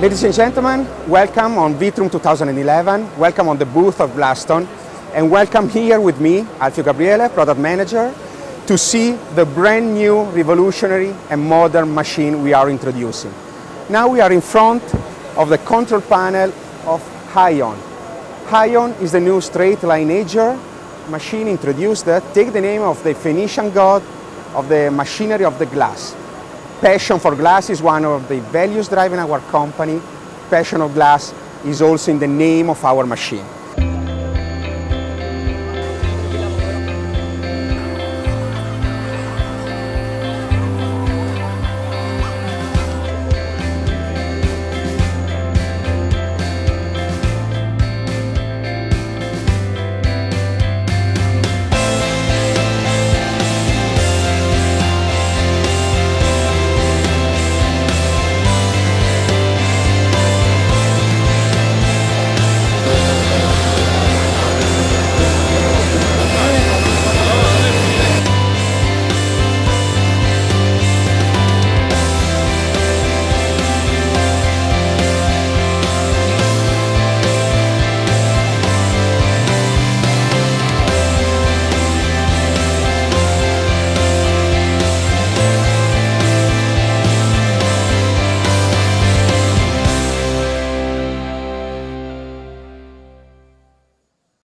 Ladies and gentlemen, welcome on Vitrum 2011, welcome on the booth of Glaston, and welcome here with me, Alfio Gabriele, product manager, to see the brand new revolutionary and modern machine we are introducing. Now we are in front of the control panel of Hiyon. Hiyon is the new straight line lineager machine introduced that take the name of the Phoenician god of the machinery of the glass. Passion for glass is one of the values driving our company. Passion of glass is also in the name of our machine.